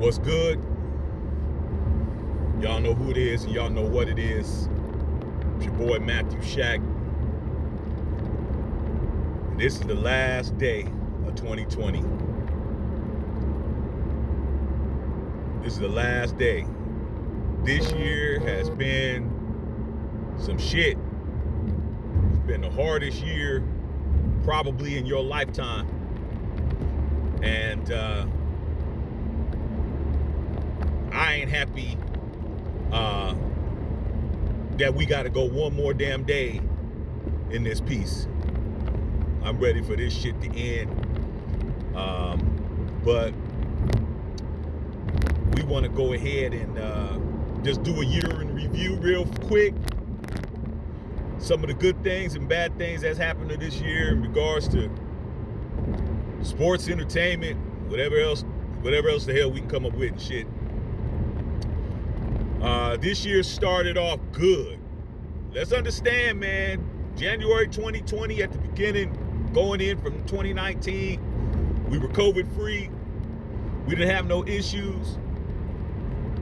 What's good? Y'all know who it is and y'all know what it is. It's your boy Matthew Shack. And this is the last day of 2020. This is the last day. This year has been some shit. It's been the hardest year probably in your lifetime. And uh, I ain't happy uh, that we got to go one more damn day in this piece. I'm ready for this shit to end. Um, but we want to go ahead and uh, just do a year in review real quick. Some of the good things and bad things that's happened to this year in regards to sports, entertainment, whatever else, whatever else the hell we can come up with and shit. Uh, this year started off good. Let's understand, man. January 2020 at the beginning, going in from 2019, we were COVID free. We didn't have no issues.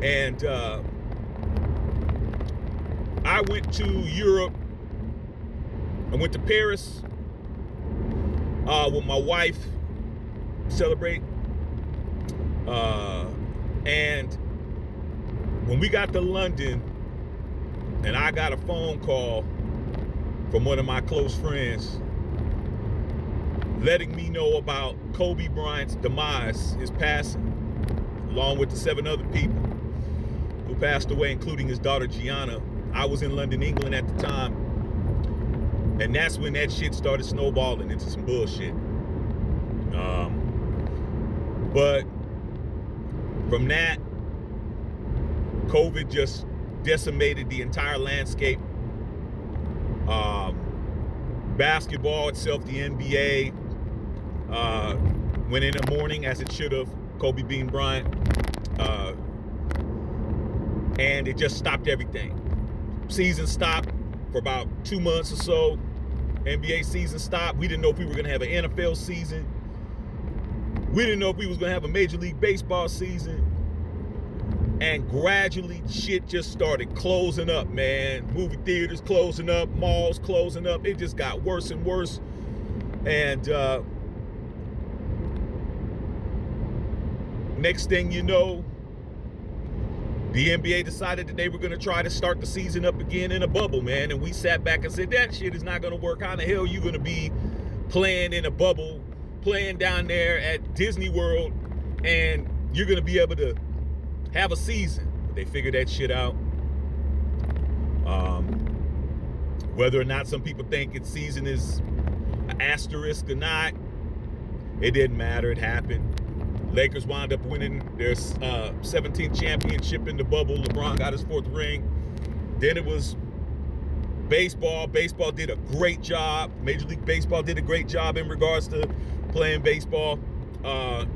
And uh, I went to Europe. I went to Paris uh, with my wife, celebrate. Uh, and when we got to London and I got a phone call from one of my close friends letting me know about Kobe Bryant's demise, his passing, along with the seven other people who passed away, including his daughter Gianna. I was in London, England at the time. And that's when that shit started snowballing into some bullshit. Um, but from that, COVID just decimated the entire landscape. Um, basketball itself, the NBA, uh, went in the morning as it should have. Kobe Bean Bryant, uh, and it just stopped everything. Season stopped for about two months or so. NBA season stopped. We didn't know if we were going to have an NFL season. We didn't know if we was going to have a Major League Baseball season and gradually shit just started closing up man movie theaters closing up malls closing up it just got worse and worse and uh, next thing you know the NBA decided that they were going to try to start the season up again in a bubble, man. And we sat back and said, that shit is not going to work. How the hell you going to be playing in a bubble, playing down there at Disney World, and you're going to be able to have a season. But they figured that shit out. Um, whether or not some people think its season is an asterisk or not, it didn't matter. It happened. Lakers wound up winning their uh, 17th championship in the bubble. LeBron got his fourth ring. Then it was baseball. Baseball did a great job. Major League Baseball did a great job in regards to playing baseball. Uh,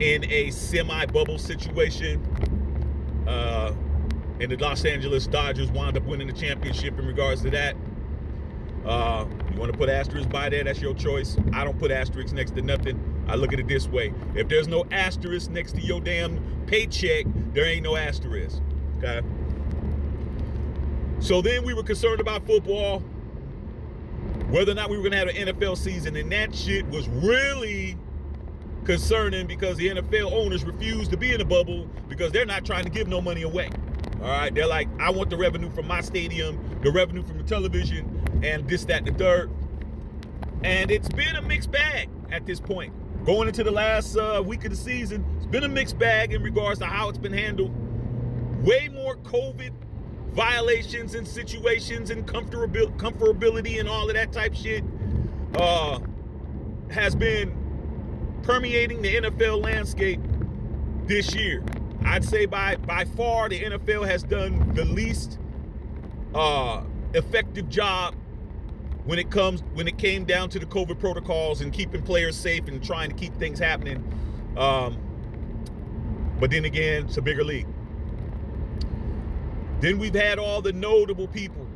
in a semi-bubble situation. Uh, and the Los Angeles Dodgers wound up winning the championship in regards to that. Uh, you want to put asterisks by there, that's your choice. I don't put asterisks next to nothing. I look at it this way. If there's no asterisk next to your damn paycheck, there ain't no asterisk, okay? So then we were concerned about football, whether or not we were going to have an NFL season, and that shit was really concerning because the NFL owners refuse to be in a bubble because they're not trying to give no money away. All right, they're like, I want the revenue from my stadium, the revenue from the television, and this, that, and the third. And it's been a mixed bag at this point. Going into the last uh, week of the season, it's been a mixed bag in regards to how it's been handled. Way more COVID violations and situations and comfortability and all of that type shit uh, has been permeating the NFL landscape this year. I'd say by by far the NFL has done the least uh, effective job when it comes when it came down to the COVID protocols and keeping players safe and trying to keep things happening. Um, but then again, it's a bigger league. Then we've had all the notable people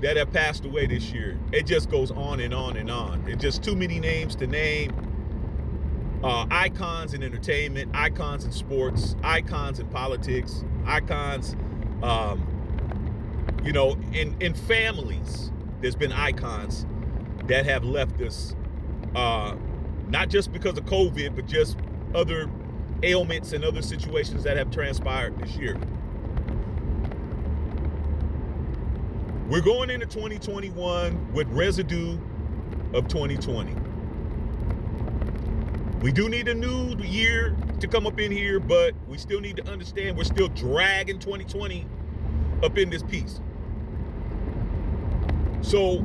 that have passed away this year. It just goes on and on and on. It's just too many names to name. Uh, icons in entertainment, icons in sports, icons in politics, icons, um, you know, in in families. There's been icons that have left us, uh, not just because of COVID, but just other ailments and other situations that have transpired this year. We're going into 2021 with residue of 2020. We do need a new year to come up in here, but we still need to understand we're still dragging 2020 up in this piece. So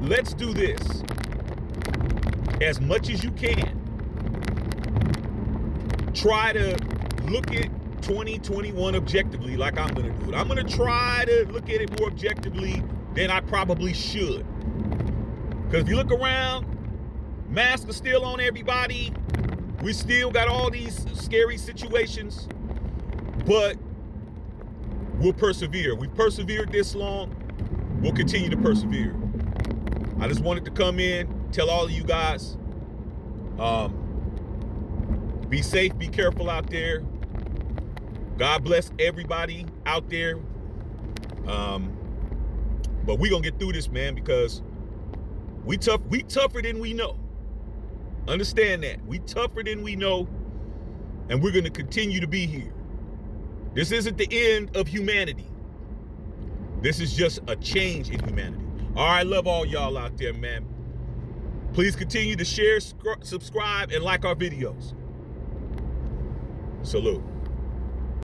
let's do this as much as you can. Try to look at 2021 objectively like I'm going to do it. I'm going to try to look at it more objectively than I probably should. Because if you look around, Masks are still on everybody. We still got all these scary situations, but we'll persevere. We've persevered this long. We'll continue to persevere. I just wanted to come in, tell all of you guys, um, be safe, be careful out there. God bless everybody out there. Um, but we're gonna get through this, man, because we tough, we tougher than we know. Understand that. We tougher than we know, and we're going to continue to be here. This isn't the end of humanity. This is just a change in humanity. All right, love all y'all out there, man. Please continue to share, subscribe, and like our videos. Salute.